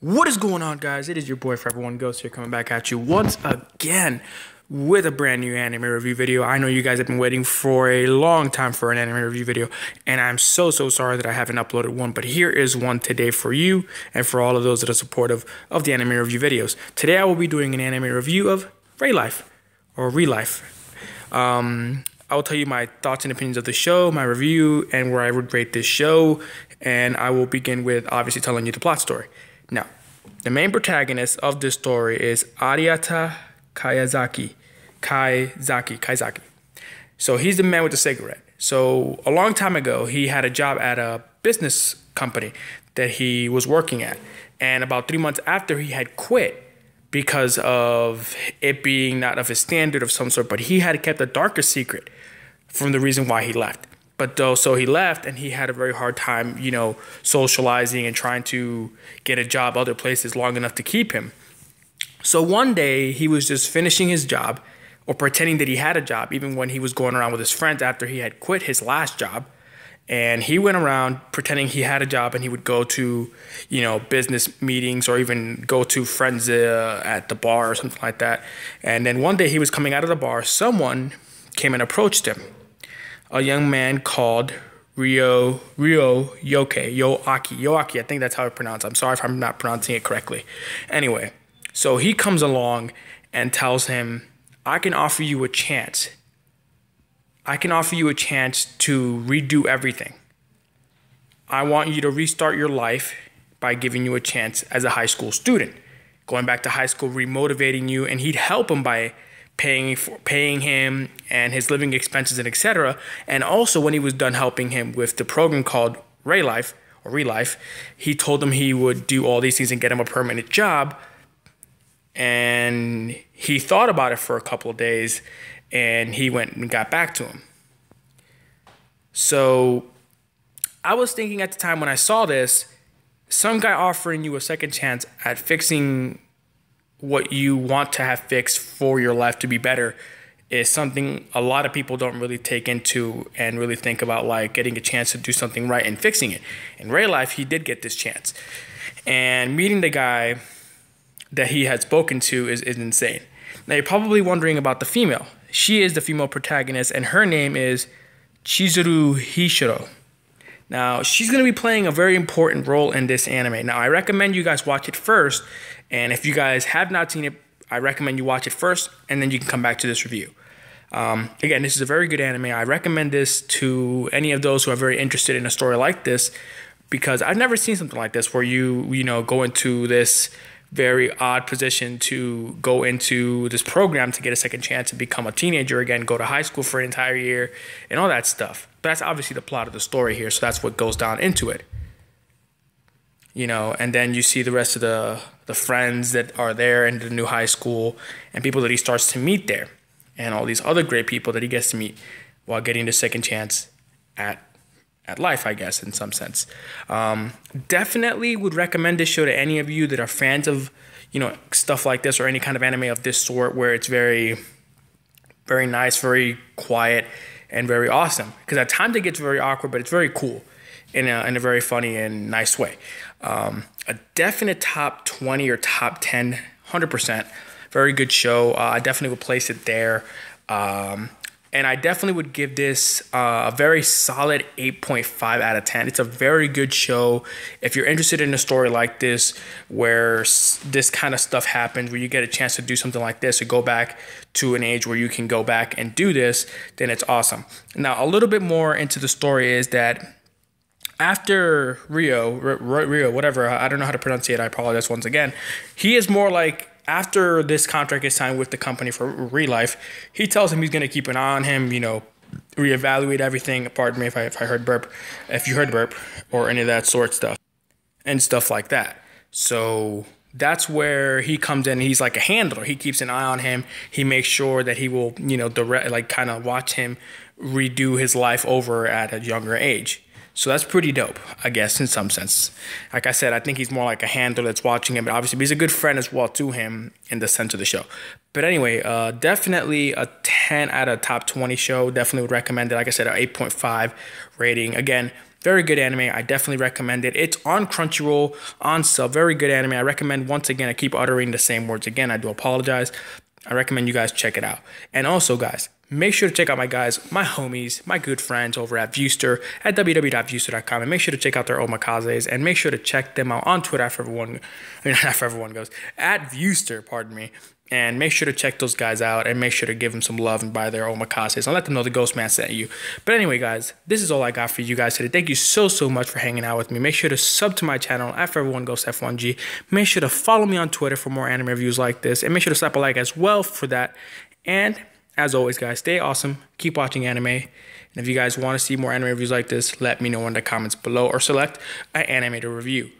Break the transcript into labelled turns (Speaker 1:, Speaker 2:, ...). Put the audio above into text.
Speaker 1: What is going on, guys? It is your boy Forever One Ghost here coming back at you once again with a brand new anime review video. I know you guys have been waiting for a long time for an anime review video, and I'm so, so sorry that I haven't uploaded one, but here is one today for you and for all of those that are supportive of the anime review videos. Today I will be doing an anime review of Ray Life, or Re Life. Um, I will tell you my thoughts and opinions of the show, my review, and where I would rate this show, and I will begin with obviously telling you the plot story. Now, the main protagonist of this story is Ariata Kayazaki. Kaizaki. Kaizaki. So he's the man with the cigarette. So a long time ago, he had a job at a business company that he was working at. And about three months after he had quit because of it being not of his standard of some sort, but he had kept a darker secret from the reason why he left. But though, so he left and he had a very hard time, you know, socializing and trying to get a job other places long enough to keep him. So one day he was just finishing his job or pretending that he had a job, even when he was going around with his friends after he had quit his last job. And he went around pretending he had a job and he would go to, you know, business meetings or even go to friends uh, at the bar or something like that. And then one day he was coming out of the bar, someone came and approached him a young man called Rio Rio Yoke Yoaki Yoaki. I think that's how I pronounce. It. I'm sorry if I'm not pronouncing it correctly. Anyway, so he comes along and tells him, "I can offer you a chance. I can offer you a chance to redo everything. I want you to restart your life by giving you a chance as a high school student, going back to high school, remotivating you, and he'd help him by." Paying for paying him and his living expenses and etc. And also when he was done helping him with the program called Ray Life or Re Life, he told him he would do all these things and get him a permanent job. And he thought about it for a couple of days and he went and got back to him. So I was thinking at the time when I saw this, some guy offering you a second chance at fixing what you want to have fixed for your life to be better is something a lot of people don't really take into and really think about like getting a chance to do something right and fixing it. In real life, he did get this chance. And meeting the guy that he had spoken to is, is insane. Now you're probably wondering about the female. She is the female protagonist, and her name is Chizuru Hishiro. Now, she's going to be playing a very important role in this anime. Now, I recommend you guys watch it first, and if you guys have not seen it, I recommend you watch it first, and then you can come back to this review. Um, again, this is a very good anime. I recommend this to any of those who are very interested in a story like this, because I've never seen something like this where you, you know, go into this very odd position to go into this program to get a second chance to become a teenager again, go to high school for an entire year, and all that stuff. But that's obviously the plot of the story here, so that's what goes down into it. You know, and then you see the rest of the the friends that are there in the new high school and people that he starts to meet there, and all these other great people that he gets to meet while getting the second chance at at life, I guess, in some sense. Um, definitely would recommend this show to any of you that are fans of, you know, stuff like this or any kind of anime of this sort where it's very, very nice, very quiet, and very awesome. Because at times it gets very awkward, but it's very cool in a, in a very funny and nice way. Um, a definite top 20 or top 10, 100%. Very good show. Uh, I definitely would place it there. Um, and I definitely would give this uh, a very solid 8.5 out of 10. It's a very good show. If you're interested in a story like this, where this kind of stuff happens, where you get a chance to do something like this, or go back to an age where you can go back and do this, then it's awesome. Now, a little bit more into the story is that after Rio, Rio, whatever, I don't know how to pronounce it. I apologize once again. He is more like after this contract is signed with the company for Re Life, he tells him he's going to keep an eye on him, you know, reevaluate everything. Pardon me if I, if I heard burp, if you heard burp or any of that sort stuff and stuff like that. So that's where he comes in. He's like a handler. He keeps an eye on him. He makes sure that he will, you know, direct, like kind of watch him redo his life over at a younger age. So that's pretty dope, I guess, in some sense. Like I said, I think he's more like a handler that's watching him, but obviously he's a good friend as well to him in the sense of the show. But anyway, uh, definitely a 10 out of top 20 show. Definitely would recommend it. Like I said, an 8.5 rating. Again, Very good anime. I definitely recommend it. It's on Crunchyroll, on sub. Very good anime. I recommend, once again, I keep uttering the same words again. I do apologize. I recommend you guys check it out. And also, guys, make sure to check out my guys, my homies, my good friends over at Viewster at www.viewster.com. And make sure to check out their omakazes and make sure to check them out on Twitter for everyone, I mean, Forever One Ghost, at Viewster, pardon me. And make sure to check those guys out and make sure to give them some love and buy their omakase and let them know the Ghost Man sent you. But anyway, guys, this is all I got for you guys today. Thank you so, so much for hanging out with me. Make sure to sub to my channel after Everyone goes F1G. Make sure to follow me on Twitter for more anime reviews like this. And make sure to slap a like as well for that. And as always, guys, stay awesome. Keep watching anime. And if you guys want to see more anime reviews like this, let me know in the comments below or select an anime to review.